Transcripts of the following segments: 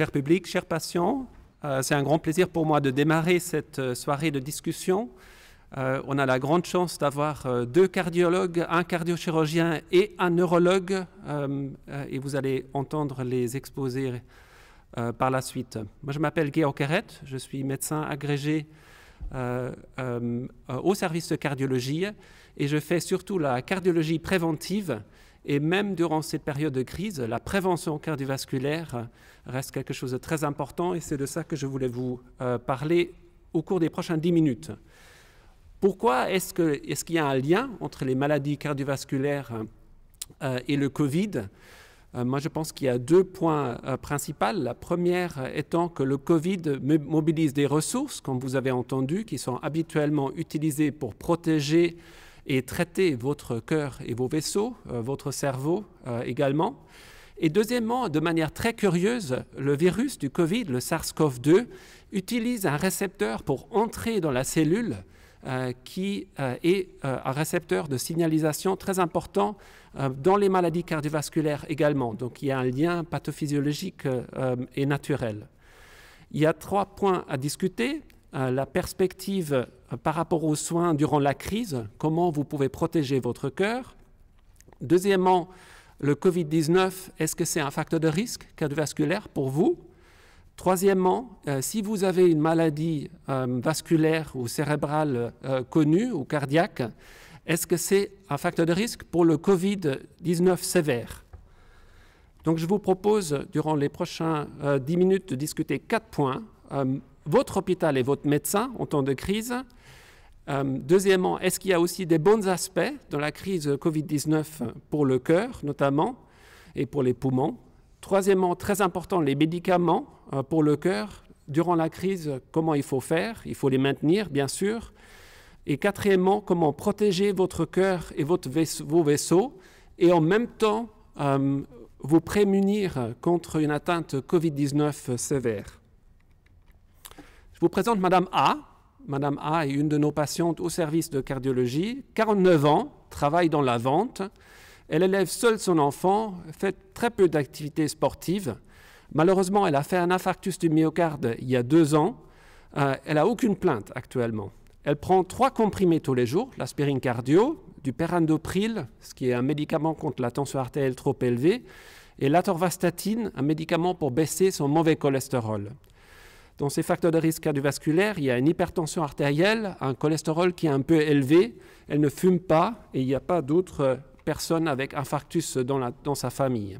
Cher public, chers patients, euh, c'est un grand plaisir pour moi de démarrer cette euh, soirée de discussion. Euh, on a la grande chance d'avoir deux cardiologues, un cardiochirurgien et un neurologue, et vous allez entendre les exposer par la suite. Moi, je m'appelle Georg Keret, je suis médecin agrégé au service de cardiologie et je fais surtout la cardiologie préventive et même durant cette période de crise, la prévention cardiovasculaire reste quelque chose de très important et c'est de ça que je voulais vous euh, parler au cours des prochaines dix minutes. Pourquoi est-ce qu'il y a un lien entre les maladies cardiovasculaires euh, et le Covid? Euh, Moi, je pense qu'il y a deux points principaux. La première étant que le Covid mobilise des ressources, comme vous avez entendu, qui sont habituellement utilisées pour protéger et traiter votre cœur et vos vaisseaux, euh, votre cerveau euh, également. Et deuxièmement, de manière très curieuse, le virus du Covid, le SARS-CoV-2, utilise un récepteur pour entrer dans la cellule euh, qui est un récepteur de signalisation très important dans les maladies cardiovasculaires également. Donc il y a un lien pathophysiologique et naturel. Il y a trois points à discuter. La perspective par rapport aux soins durant la crise, comment vous pouvez protéger votre cœur. Deuxièmement, le Covid-19, est-ce que c'est un facteur de risque cardiovasculaire pour vous? Troisièmement, euh, si vous avez une maladie euh, vasculaire ou cérébrale euh, connue ou cardiaque, est-ce que c'est un facteur de risque pour le Covid-19 sévère? Donc je vous propose, durant les prochains dix minutes, de discuter quatre points. Votre hôpital et votre médecin en temps de crise, euh, deuxièmement, est-ce qu'il y a aussi des bons aspects dans la crise Covid-19 pour le cœur notamment et pour les poumons? Troisièmement, très important, les médicaments euh, pour le cœur. Durant la crise, comment il faut faire? Il faut les maintenir, bien sûr. Et quatrièmement, comment protéger votre cœur et vos vaisseaux et en même temps euh, vous prémunir contre une atteinte Covid-19 sévère? Je vous présente Madame A, Madame A est une de nos patientes au service de cardiologie, 49 ans, travaille dans la vente. Elle élève seule son enfant, fait très peu d'activités sportives. Malheureusement, elle a fait un infarctus du myocarde il y a deux ans. Euh, elle n'a aucune plainte actuellement. Elle prend trois comprimés tous les jours, l'aspirine cardio, du perandopril, ce qui est un médicament contre la tension artérielle trop élevée, et l'atorvastatine, un médicament pour baisser son mauvais cholestérol. Dans ces facteurs de risque cardiovasculaire, il y a une hypertension artérielle, un cholestérol qui est un peu élevé, elle ne fume pas et il n'y a pas d'autres personnes avec infarctus dans, sa famille.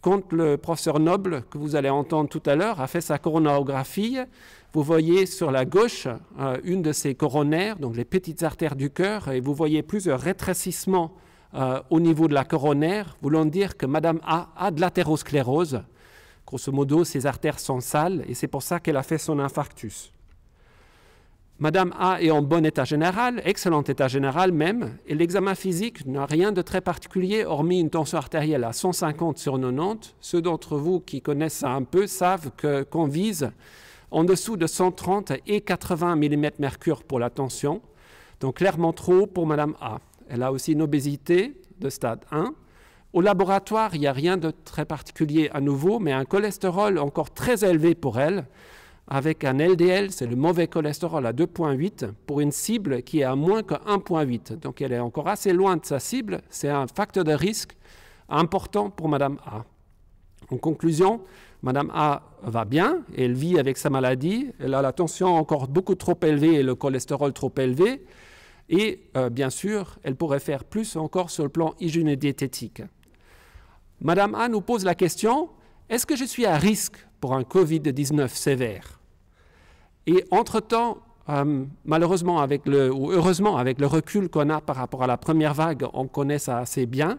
Quand le professeur Noble, que vous allez entendre tout à l'heure, a fait sa coronarographie, vous voyez sur la gauche euh, une de ses coronaires, donc les petites artères du cœur, et vous voyez plusieurs rétrécissements euh, au niveau de la coronaire, voulant dire que Madame A a de l'athérosclérose, Grosso modo, ses artères sont sales et c'est pour ça qu'elle a fait son infarctus. Madame A est en bon état général, excellent état général même, et l'examen physique n'a rien de très particulier, hormis une tension artérielle à 150 sur 90. Ceux d'entre vous qui connaissent ça un peu savent qu'on vise en dessous de 130 et 80 mm mercure pour la tension, donc clairement trop pour Madame A. Elle a aussi une obésité de stade 1, au laboratoire, il n'y a rien de très particulier à nouveau, mais un cholestérol encore très élevé pour elle, avec un LDL, c'est le mauvais cholestérol à 2,8, pour une cible qui est à moins que 1,8. Donc elle est encore assez loin de sa cible. C'est un facteur de risque important pour Madame A. En conclusion, Madame A va bien, elle vit avec sa maladie, elle a la tension encore beaucoup trop élevée et le cholestérol trop élevé, et euh, bien sûr, elle pourrait faire plus encore sur le plan hygiène diététique. Madame A nous pose la question, est-ce que je suis à risque pour un Covid-19 sévère? Et entre-temps, euh, malheureusement avec le, ou heureusement avec le recul qu'on a par rapport à la première vague, on connaît ça assez bien.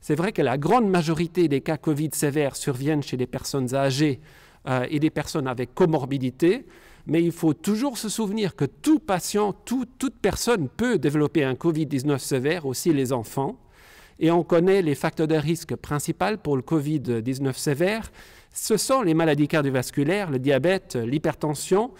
C'est vrai que la grande majorité des cas Covid sévères surviennent chez des personnes âgées euh, et des personnes avec comorbidité, mais il faut toujours se souvenir que tout patient, toute personne peut développer un Covid-19 sévère, aussi les enfants. Et on connaît les facteurs de risque principaux pour le Covid-19 sévère. Ce sont les maladies cardiovasculaires, le diabète, l'hypertension,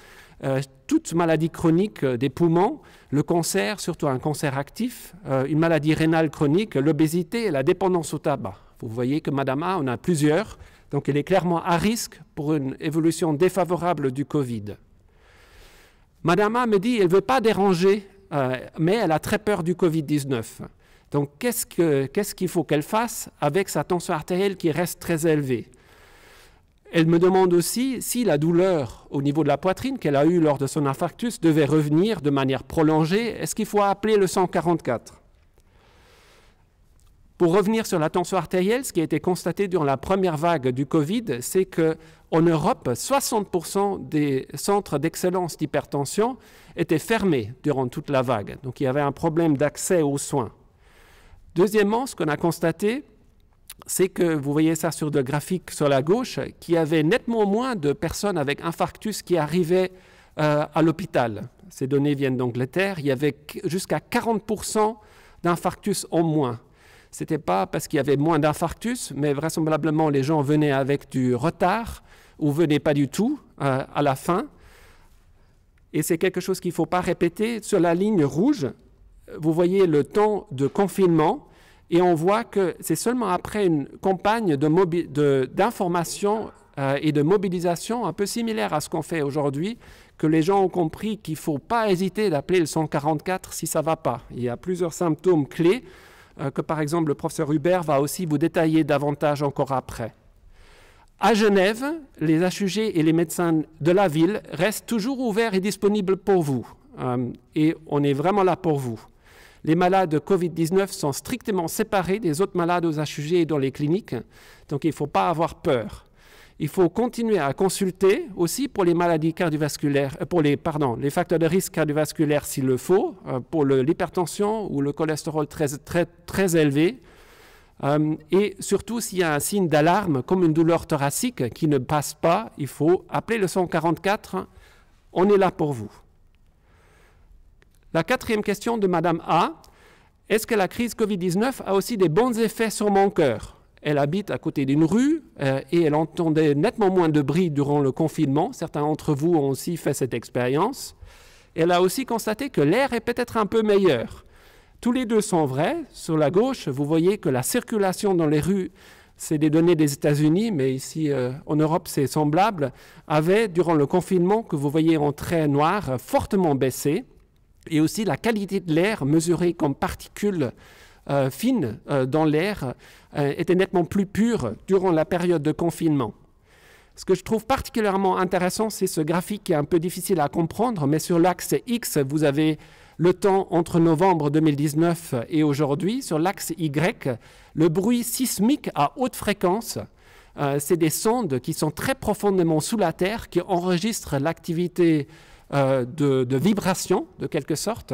euh, toute maladie chronique des poumons, le cancer, surtout un cancer actif, euh, une maladie rénale chronique, l'obésité et la dépendance au tabac. Vous voyez que Madame A, on a plusieurs. Donc elle est clairement à risque pour une évolution défavorable du Covid. Madame A me dit qu'elle ne veut pas déranger, euh, mais elle a très peur du Covid-19. Donc qu'est-ce qu'il faut qu'elle fasse avec sa tension artérielle qui reste très élevée? Elle me demande aussi si la douleur au niveau de la poitrine qu'elle a eue lors de son infarctus devait revenir de manière prolongée. Est-ce qu'il faut appeler le 144 pour revenir sur la tension artérielle, ce qui a été constaté durant la première vague du Covid, c'est qu'en Europe, 60% des centres d'excellence d'hypertension étaient fermés durant toute la vague. Donc il y avait un problème d'accès aux soins. Deuxièmement, ce qu'on a constaté, c'est que vous voyez ça sur le graphique sur la gauche, qu'il y avait nettement moins de personnes avec infarctus qui arrivaient euh, à l'hôpital. Ces données viennent d'Angleterre. Il y avait jusqu'à 40% d'infarctus en moins. Ce n'était pas parce qu'il y avait moins d'infarctus, mais vraisemblablement les gens venaient avec du retard ou venaient pas du tout euh, à la fin. Et c'est quelque chose qu'il ne faut pas répéter. Sur la ligne rouge, vous voyez le temps de confinement et on voit que c'est seulement après une campagne d'information euh, et de mobilisation un peu similaire à ce qu'on fait aujourd'hui que les gens ont compris qu'il ne faut pas hésiter d'appeler le 144 si ça ne va pas. Il y a plusieurs symptômes clés euh, que par exemple le professeur Hubert va aussi vous détailler davantage encore après. À Genève, les HUG et les médecins de la ville restent toujours ouverts et disponibles pour vous. Euh, et on est vraiment là pour vous. Les malades de Covid-19 sont strictement séparés des autres malades aux HUG dans les cliniques, donc il ne faut pas avoir peur. Il faut continuer à consulter aussi pour les maladies cardiovasculaires, euh, pour les, pardon, les facteurs de risque cardiovasculaires s'il le faut, euh, pour l'hypertension ou le cholestérol très, très, très élevé. Euh, et surtout, s'il y a un signe d'alarme, comme une douleur thoracique qui ne passe pas, il faut appeler le 144. On est là pour vous. La quatrième question de Madame A. Est-ce que la crise Covid-19 a aussi des bons effets sur mon cœur? Elle habite à côté d'une rue euh, et elle entendait nettement moins de bruit durant le confinement. Certains d'entre vous ont aussi fait cette expérience. Elle a aussi constaté que l'air est peut-être un peu meilleur. Tous les deux sont vrais. Sur la gauche, vous voyez que la circulation dans les rues, c'est des données des États-Unis, mais ici euh, en Europe c'est semblable, avait, durant le confinement que vous voyez en trait noir, fortement baissé et aussi la qualité de l'air mesurée comme particules euh, fines euh, dans l'air euh, était nettement plus pure durant la période de confinement. Ce que je trouve particulièrement intéressant, c'est ce graphique qui est un peu difficile à comprendre, mais sur l'axe X, vous avez le temps entre novembre 2019 et aujourd'hui. Sur l'axe Y, le bruit sismique à haute fréquence. c'est des sondes qui sont très profondément sous la Terre, qui enregistrent l'activité euh, de, vibration, de quelque sorte,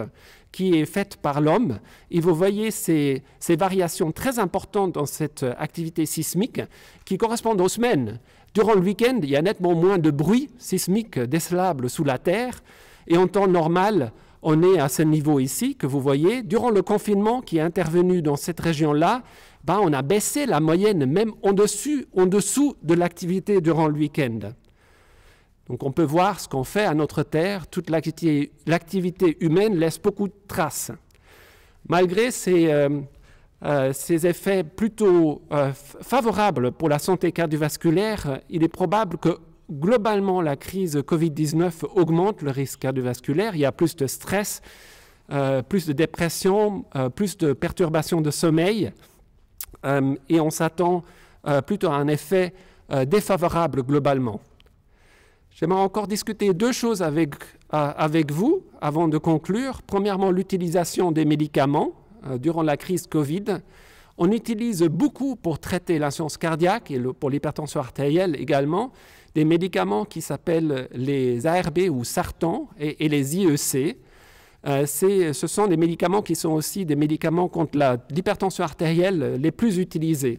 qui est faite par l'homme. Et vous voyez ces, variations très importantes dans cette activité sismique qui correspondent aux semaines. Durant le week-end, il y a nettement moins de bruit sismique décelable sous la Terre. Et en temps normal, on est à ce niveau ici que vous voyez. Durant le confinement qui est intervenu dans cette région-là, ben, on a baissé la moyenne même en, dessous de l'activité durant le week-end. Donc on peut voir ce qu'on fait à notre Terre, toute l'activité humaine laisse beaucoup de traces. Malgré ces, euh, euh, effets plutôt euh, favorables pour la santé cardiovasculaire, il est probable que globalement la crise Covid-19 augmente le risque cardiovasculaire. Il y a plus de stress, plus de dépression, plus de perturbations de sommeil, et on s'attend plutôt à un effet défavorable globalement. J'aimerais encore discuter deux choses avec, euh, avec vous avant de conclure. Premièrement, l'utilisation des médicaments euh, durant la crise Covid. On utilise beaucoup pour traiter l'insuffisance cardiaque et pour l'hypertension artérielle également des médicaments qui s'appellent les ARB ou Sartan et, les IEC. Euh, ce sont des médicaments qui sont aussi des médicaments contre l'hypertension artérielle les plus utilisés.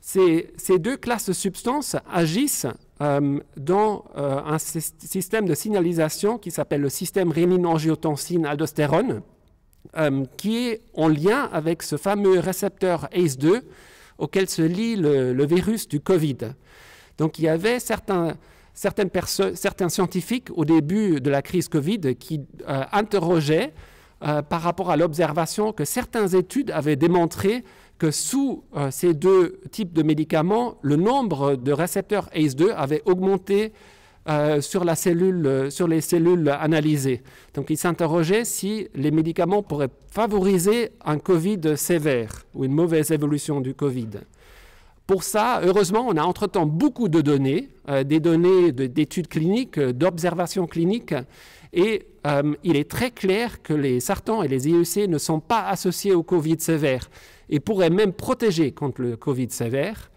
Ces, ces, deux classes de substances agissent euh, dans euh, un système de signalisation qui s'appelle le système rénine-angiotensine-aldostérone, euh, qui est en lien avec ce fameux récepteur ACE2 auquel se lie le, virus du Covid. Donc il y avait certains, certains scientifiques au début de la crise Covid qui interrogeaient par rapport à l'observation que certaines études avaient démontré que sous euh, ces deux types de médicaments, le nombre de récepteurs ACE2 avait augmenté euh, sur, la cellule, euh, sur les cellules analysées. Donc il s'interrogeait si les médicaments pourraient favoriser un Covid sévère ou une mauvaise évolution du Covid. Pour ça, heureusement, on a entre-temps beaucoup de données, des données d'études cliniques, d'observations cliniques, et il est très clair que les sartans et les IEC ne sont pas associés au Covid sévère et pourrait même protéger contre le Covid sévère.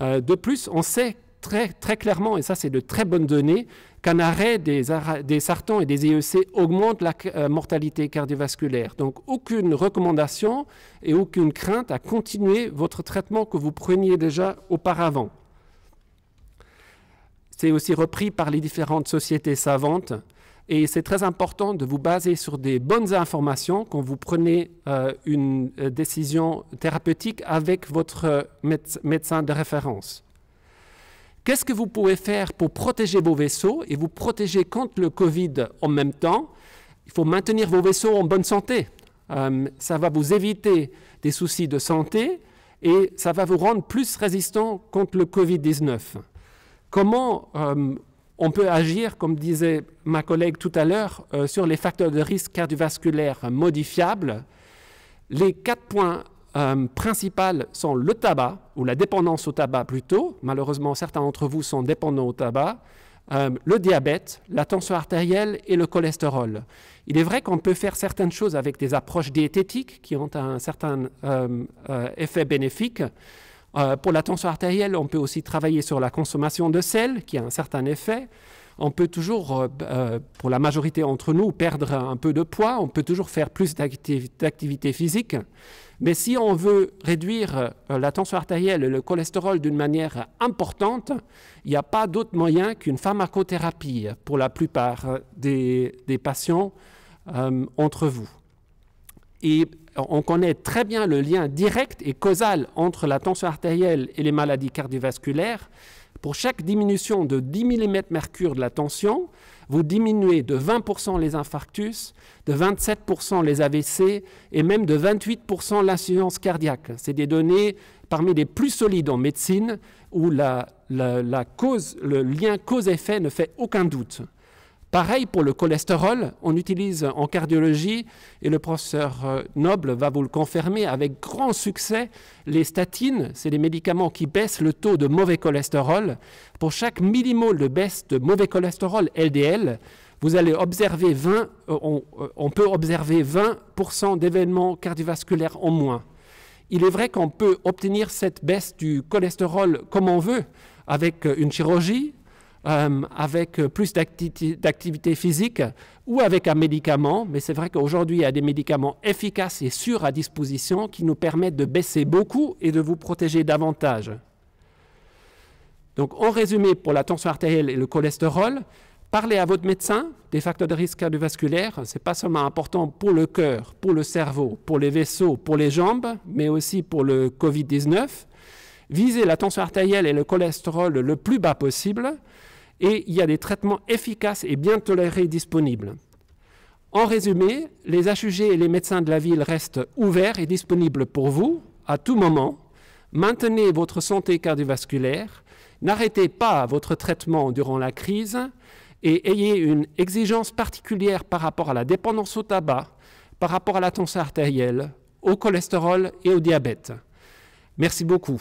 Euh, de plus, on sait très, très clairement, et ça c'est de très bonnes données, qu'un arrêt des, des, sartans et des IEC augmente la euh, mortalité cardiovasculaire. Donc aucune recommandation et aucune crainte à continuer votre traitement que vous preniez déjà auparavant. C'est aussi repris par les différentes sociétés savantes et c'est très important de vous baser sur des bonnes informations quand vous prenez euh, une euh, décision thérapeutique avec votre médecin de référence. Qu'est-ce que vous pouvez faire pour protéger vos vaisseaux et vous protéger contre le Covid en même temps? Il faut maintenir vos vaisseaux en bonne santé. Euh, ça va vous éviter des soucis de santé et ça va vous rendre plus résistant contre le Covid-19. Comment on peut agir, comme disait ma collègue tout à l'heure, euh, sur les facteurs de risque cardiovasculaire modifiables. Les quatre points euh, principaux sont le tabac, ou la dépendance au tabac plutôt. Malheureusement, certains d'entre vous sont dépendants au tabac. Euh, le diabète, la tension artérielle et le cholestérol. Il est vrai qu'on peut faire certaines choses avec des approches diététiques qui ont un certain effet bénéfique. Euh, pour la tension artérielle, on peut aussi travailler sur la consommation de sel, qui a un certain effet. On peut toujours, euh, euh, pour la majorité d'entre nous, perdre un peu de poids. On peut toujours faire plus d'activité physique. Mais si on veut réduire la tension artérielle et le cholestérol d'une manière importante, il n'y a pas d'autre moyen qu'une pharmacothérapie pour la plupart des, des patients entre vous. Et on connaît très bien le lien direct et causal entre la tension artérielle et les maladies cardiovasculaires. Pour chaque diminution de 10 mm mercure de la tension, vous diminuez de 20% les infarctus, de 27% les AVC et même de 28% l'insuffisance cardiaque. C'est des données parmi les plus solides en médecine où le lien cause-effet ne fait aucun doute. Pareil pour le cholestérol, on utilise en cardiologie, et le professeur euh, Noble va vous le confirmer avec grand succès, les statines, c'est des médicaments qui baissent le taux de mauvais cholestérol. Pour chaque millimole de baisse de mauvais cholestérol LDL, vous allez observer 20, euh, euh, on peut observer 20% d'événements cardiovasculaires en moins. Il est vrai qu'on peut obtenir cette baisse du cholestérol comme on veut, avec une chirurgie, euh, avec plus d'activité physique ou avec un médicament, mais c'est vrai qu'aujourd'hui, il y a des médicaments efficaces et sûrs à disposition qui nous permettent de baisser beaucoup et de vous protéger davantage. Donc, en résumé, pour la tension artérielle et le cholestérol, parlez à votre médecin des facteurs de risque cardiovasculaire. Ce n'est pas seulement important pour le cœur, pour le cerveau, pour les vaisseaux, pour les jambes, mais aussi pour le Covid-19. Visez la tension artérielle et le cholestérol le plus bas possible et il y a des traitements efficaces et bien tolérés disponibles. En résumé, les HUG et les médecins de la ville restent ouverts et disponibles pour vous à tout moment. Maintenez votre santé cardiovasculaire, n'arrêtez pas votre traitement durant la crise et ayez une exigence particulière par rapport à la dépendance au tabac, par rapport à la tension artérielle, au cholestérol et au diabète. Merci beaucoup.